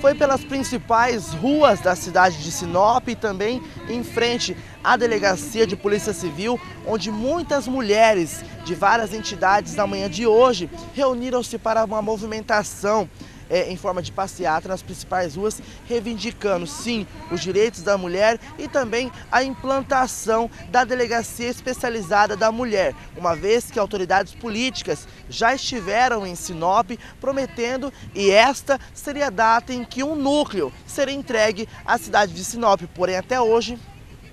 foi pelas principais ruas da cidade de Sinop e também em frente à delegacia de Polícia Civil, onde muitas mulheres de várias entidades na manhã de hoje reuniram-se para uma movimentação é, em forma de passeata nas principais ruas, reivindicando sim os direitos da mulher e também a implantação da delegacia especializada da mulher, uma vez que autoridades políticas já estiveram em Sinop prometendo e esta seria a data em que um núcleo seria entregue à cidade de Sinop, porém até hoje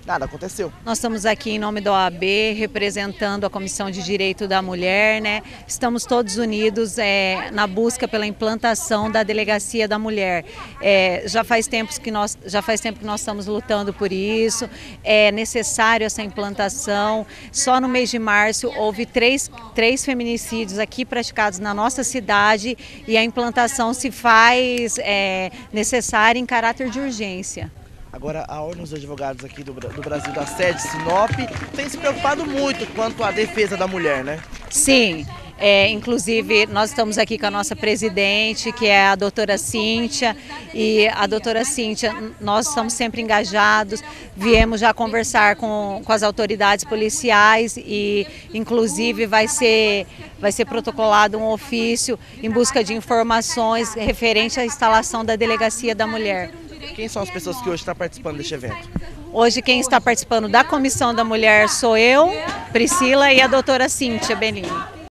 nada aconteceu. Nós estamos aqui em nome da OAB, representando a Comissão de Direito da Mulher, né? Estamos todos unidos é, na busca pela implantação da Delegacia da Mulher. É, já, faz tempos que nós, já faz tempo que nós estamos lutando por isso, é necessário essa implantação. Só no mês de março houve três, três feminicídios aqui praticados na nossa cidade e a implantação se faz é, necessária em caráter de urgência. Agora, a Ordem dos Advogados aqui do, do Brasil, da sede Sinop, tem se preocupado muito quanto à defesa da mulher, né? Sim. É, inclusive, nós estamos aqui com a nossa presidente, que é a doutora Cíntia, e a doutora Cíntia, nós estamos sempre engajados, viemos já conversar com, com as autoridades policiais e, inclusive, vai ser, vai ser protocolado um ofício em busca de informações referente à instalação da Delegacia da Mulher. Quem são as pessoas que hoje estão participando deste evento? Hoje quem está participando da Comissão da Mulher sou eu, Priscila e a doutora Cíntia Benini.